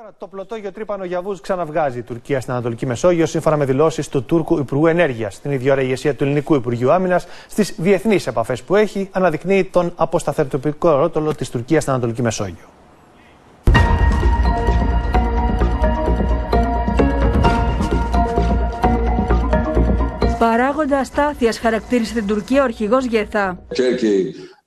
Τώρα, το πλωτόγιο τρύπανο Γιαβούζ ξαναβγάζει η Τουρκία στην Ανατολική Μεσόγειο, σύμφωνα με δηλώσεις του Τούρκου Υπουργού Ενέργειας. Την ίδια ώρα η ηγεσία του Ελληνικού Υπουργείου Άμυνας, στις διεθνείς επαφές που έχει, αναδεικνύει τον αποσταθεροποιητικό ρόλο της Τουρκίας στην Ανατολική Μεσόγειο. Παράγοντα αστάθειας χαρακτήρισε την Τουρκία ο αρχηγός Γεθά.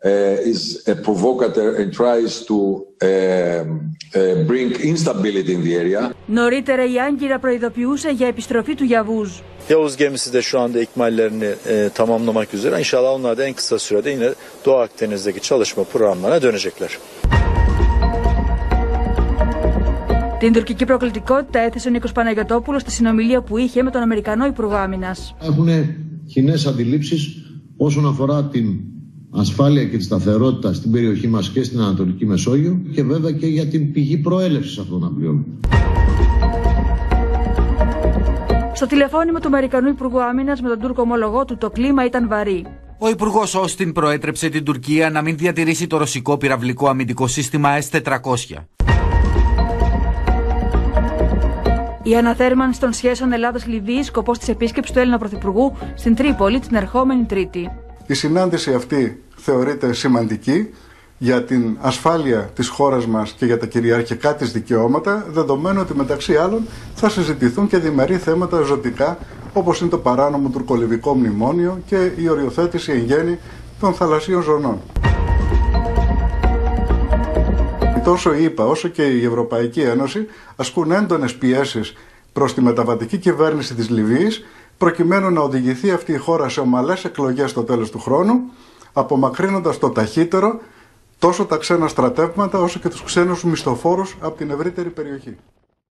uh, is a provocateur and tries to uh, uh, bring instability in the area. Νωρίτερα η Άγκυρα προειδοποιούσε για επιστροφή του Γιαβούζ. Yavuz gemisi de şu anda ikmallerini e, tamamlamak üzere. İnşallah onlar da en kısa sürede yine Doğu Akdeniz'deki çalışma programlarına dönecekler. Την τουρκική προκλητικότητα έθεσε ο Νίκος Παναγιωτόπουλος στη συνομιλία που είχε με τον Αμερικανό Υπουργό Άμυνας. Έχουν κοινές αντιλήψεις όσον αφορά την ασφάλεια και τη σταθερότητα στην περιοχή μας και στην Ανατολική Μεσόγειο και βέβαια και για την πηγή προέλευσης αυτών των πλοίων. Στο τηλεφώνημα του Αμερικανού Υπουργού Άμυνας με τον Τούρκο ομολογό του, το κλίμα ήταν βαρύ. Ο Υπουργός Όστιν προέτρεψε την Τουρκία να μην διατηρήσει το ρωσικό πυραυλικό αμυντικό σύστημα S-400. Η αναθέρμανση των σχέσεων Ελλάδα-Λιβύη σκοπός της επίσκεψης του Έλληνα Πρωθυπουργού στην Τρίπολη την ερχόμενη Τρίτη. Η συνάντηση αυτή θεωρείται σημαντική για την ασφάλεια της χώρας μας και για τα κυριαρχικά της δικαιώματα, δεδομένου ότι μεταξύ άλλων θα συζητηθούν και διμερεί θέματα ζωτικά, όπως είναι το παράνομο τουρκολιβικό μνημόνιο και η οριοθέτηση εν γέννη των θαλασσίων ζωνών. Τόσο η ΕΠΑ όσο και η Ευρωπαϊκή Ένωση ασκούν έντονες πιέσεις προς τη μεταβατική κυβέρνηση της Λιβύης προκειμένου να οδηγηθεί αυτή η χώρα σε ομαλές εκλογές στο τέλος του χρόνου, απομακρύνοντας το ταχύτερο τόσο τα ξένα στρατεύματα όσο και τους ξένους μισθοφόρους από την ευρύτερη περιοχή.